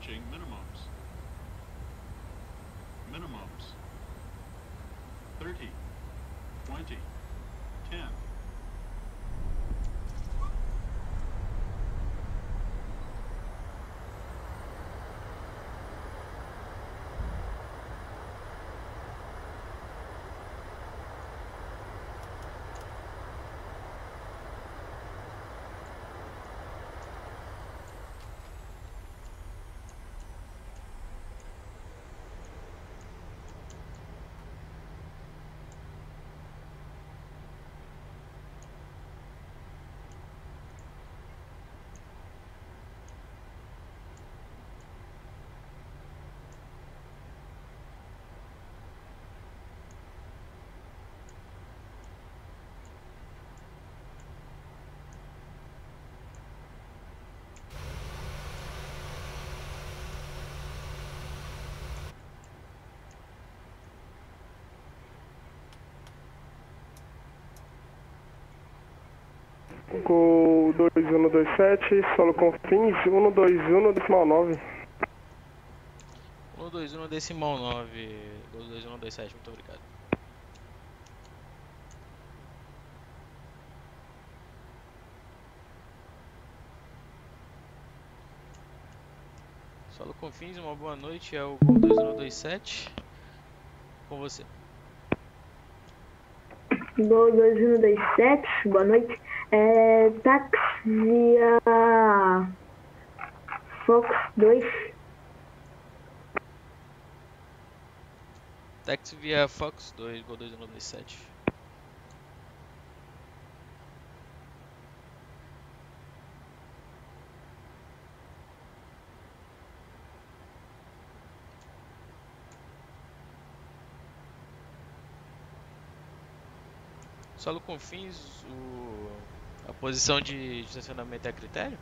approaching minimums. Minimums. 30, 20, 10, Gol 2127, solo com fins 121 decimal 9. 121 decimal 9, 22127, muito obrigado. Solo Confins, uma boa noite, é o Gol 2127. Com você. Gol 2127, boa noite. É, táxi via Fox 2. Táxi via Fox 2, Gol 2127. Solo Confins, o... a posição de estacionamento é a critério?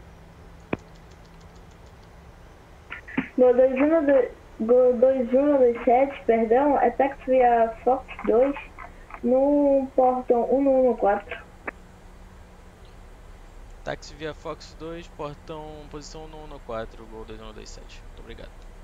Gol 2127, Gol 2127, perdão, é táxi via Fox 2 no portão 114. Táxi via Fox 2, portão, posição 114, Gol 2127. Muito obrigado.